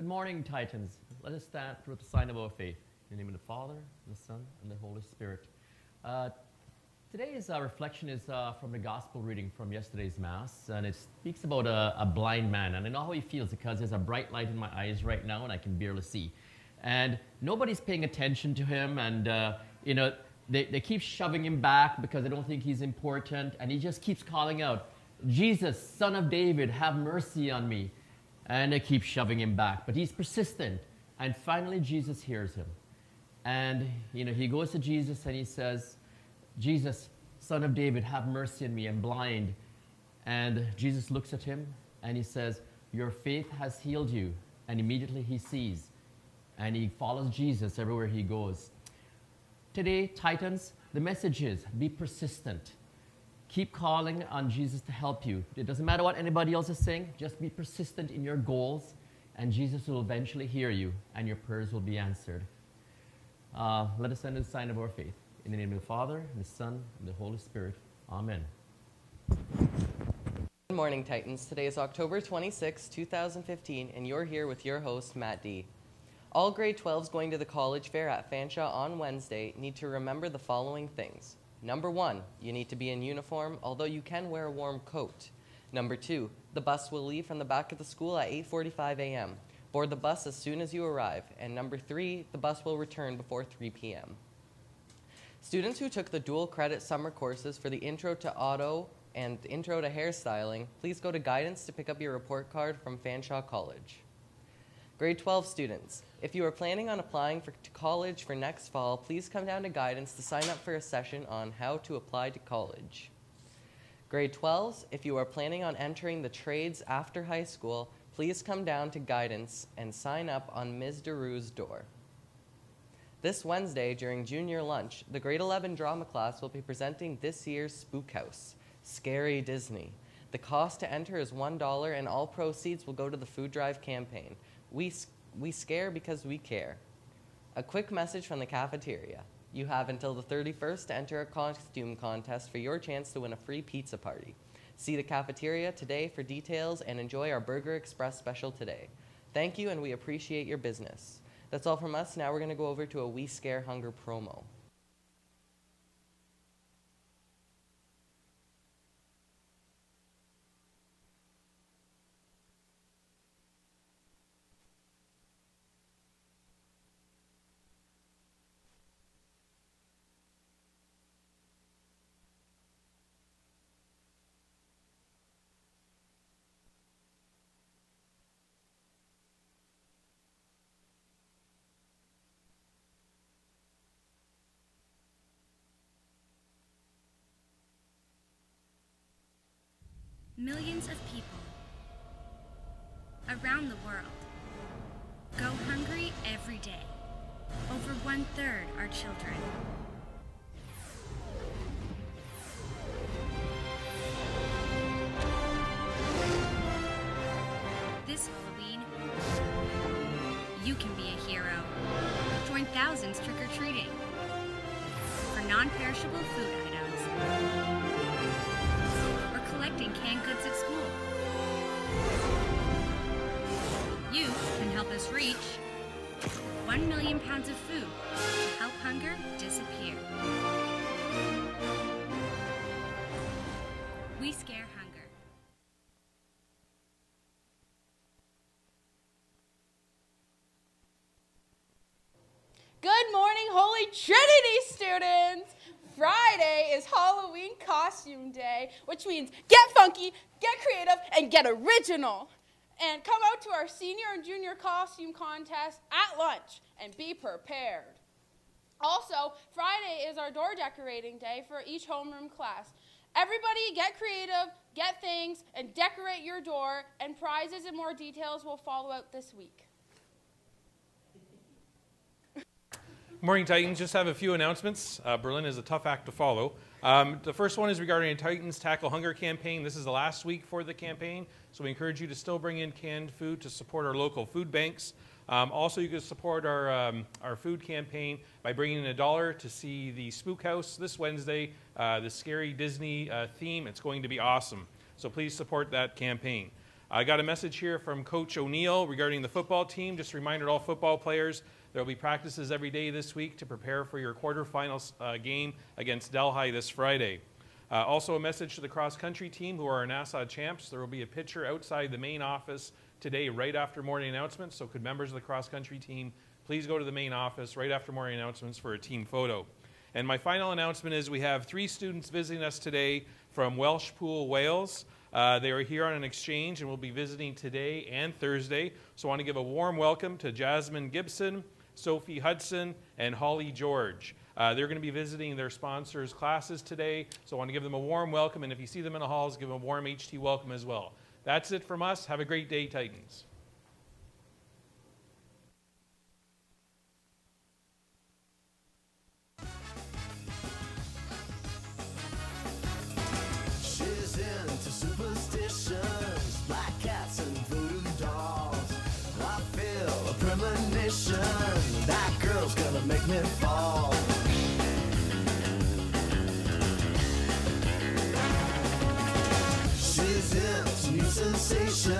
Good morning, Titans. Let us stand with the sign of our faith. In the name of the Father, and the Son, and the Holy Spirit. Uh, today's uh, reflection is uh, from the gospel reading from yesterday's Mass, and it speaks about a, a blind man. And I know how he feels because there's a bright light in my eyes right now, and I can barely see. And nobody's paying attention to him, and uh, you know they, they keep shoving him back because they don't think he's important, and he just keeps calling out, "Jesus, Son of David, have mercy on me." And they keep shoving him back. But he's persistent. And finally, Jesus hears him. And, you know, he goes to Jesus and he says, Jesus, son of David, have mercy on me. I'm blind. And Jesus looks at him and he says, Your faith has healed you. And immediately he sees. And he follows Jesus everywhere he goes. Today, Titans, the message is be persistent. Keep calling on Jesus to help you. It doesn't matter what anybody else is saying, just be persistent in your goals, and Jesus will eventually hear you, and your prayers will be answered. Uh, let us end the sign of our faith. In the name of the Father, and the Son, and the Holy Spirit. Amen. Good morning, Titans. Today is October 26, 2015, and you're here with your host, Matt D. All grade 12s going to the college fair at Fanshawe on Wednesday need to remember the following things. Number one, you need to be in uniform, although you can wear a warm coat. Number two, the bus will leave from the back of the school at 8:45 a.m. Board the bus as soon as you arrive. And number three, the bus will return before 3 p.m. Students who took the dual credit summer courses for the Intro to Auto and Intro to Hairstyling, please go to guidance to pick up your report card from Fanshawe College. Grade 12 students, if you are planning on applying for, college for next fall, please come down to guidance to sign up for a session on how to apply to college. Grade 12s, if you are planning on entering the trades after high school, please come down to guidance and sign up on Ms. DeRue's door. This Wednesday, during junior lunch, the grade 11 drama class will be presenting this year's Spook House, Scary Disney. The cost to enter is $1 and all proceeds will go to the food drive campaign. We, we scare because we care. A quick message from the cafeteria. You have until the 31st to enter a costume contest for your chance to win a free pizza party. See the cafeteria today for details and enjoy our Burger Express special today. Thank you and we appreciate your business. That's all from us. Now we're going to go over to a We Scare Hunger promo. Millions of people around the world go hungry every day. Over one third are children. This Halloween, you can be a hero. Join thousands trick or treating for non perishable food items reach, 1 million pounds of food to help hunger disappear. We scare hunger. Good morning, Holy Trinity students! Friday is Halloween Costume Day, which means get funky, get creative, and get original. And come out to our senior and junior costume contest at lunch and be prepared. Also, Friday is our door decorating day for each homeroom class. Everybody get creative, get things, and decorate your door, and prizes and more details will follow out this week. Morning, Titans. Just have a few announcements. Uh, Berlin is a tough act to follow. Um, the first one is regarding a Titans Tackle Hunger campaign. This is the last week for the campaign, so we encourage you to still bring in canned food to support our local food banks. Um, also, you can support our, um, our food campaign by bringing in a dollar to see the Spook House this Wednesday, uh, the scary Disney uh, theme. It's going to be awesome. So please support that campaign. I got a message here from Coach O'Neill regarding the football team. Just to all football players there will be practices every day this week to prepare for your quarterfinals uh, game against Delhi this Friday. Uh, also, a message to the cross country team who are our Nassau champs. There will be a picture outside the main office today, right after morning announcements. So, could members of the cross country team please go to the main office right after morning announcements for a team photo? And my final announcement is we have three students visiting us today from Welshpool, Wales. Uh, they are here on an exchange and will be visiting today and Thursday. So, I want to give a warm welcome to Jasmine Gibson. Sophie Hudson, and Holly George. Uh, they're going to be visiting their sponsors' classes today, so I want to give them a warm welcome. And if you see them in the halls, give them a warm HT welcome as well. That's it from us. Have a great day, Titans. Me fall. She's into new sensations,